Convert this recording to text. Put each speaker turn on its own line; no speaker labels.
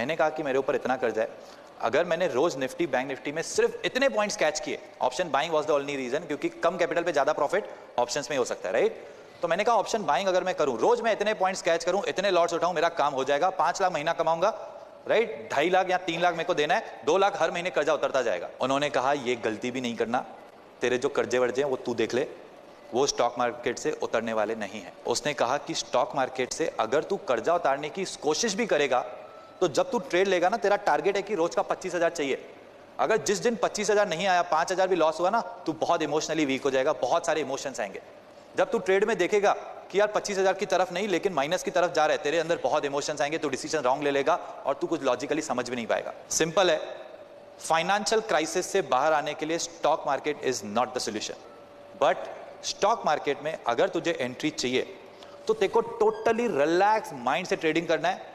मैंने कहा कि मेरे ऊपर इतना कर्जा है। अगर मैंने रोज निफ्टी, बैंक निफ्टी में सिर्फ़ इतने पॉइंट्स कैच किए option buying was the only reason क्योंकि कम कैपिटल पे ज़्यादा प्रॉफिट ऑप्शंस में हो सकता है राइट तो मैंने कहा ऑप्शन बाइंग अगर मैं करूँ, रोज मैं इतने पॉइंट्स कैच करूँ, इतने लॉट्स उठाऊं, मेरा काम हो जाएगा, पाँच लाख महीना कमाऊँगा राइट ढाई लाख या तीन लाख मेरे को देना है, दो लाख हर महीने कर्जा उतरता जाएगा। उन्होंने कहा, ये गलती भी नहीं करना, तेरे जो कर्जे वर्जे हैं, वो तू देख ले, वो स्टॉक मार्केट से उतरने वाले नहीं है। उसने कहा कि स्टॉक मार्केट से अगर तू कर्जा उतारने की कोशिश भी करेगा तो जब तू ट्रेड लेगा ना, तेरा टारगेट है कि रोज का पच्चीस हज़ार चाहिए। अगर जिस दिन पच्चीस हज़ार नहीं आया, पाँच हज़ार भी लॉस हुआ ना, तू बहुत इमोशनली वीक हो जाएगा, बहुत सारे इमोशंस आएँगे। जब तू ट्रेड में देखेगा कि यार पच्चीस हज़ार की तरफ़ नहीं, लेकिन माइनस की तरफ़ जा रहा, तेरे अंदर बहुत इमोशंस आएँगे तो डिसीज़न रॉन्ग ले लेगा और तू कुछ लॉजिकली समझ भी नहीं पाएगा। सिंपल है। फाइनेंशियल क्राइसिस से बाहर आने के लिए stock market is not the solution but stock market में अगर तुझे एंट्री चाहिए तो तेको टोटली रिलैक्स माइंड से ट्रेडिंग करना है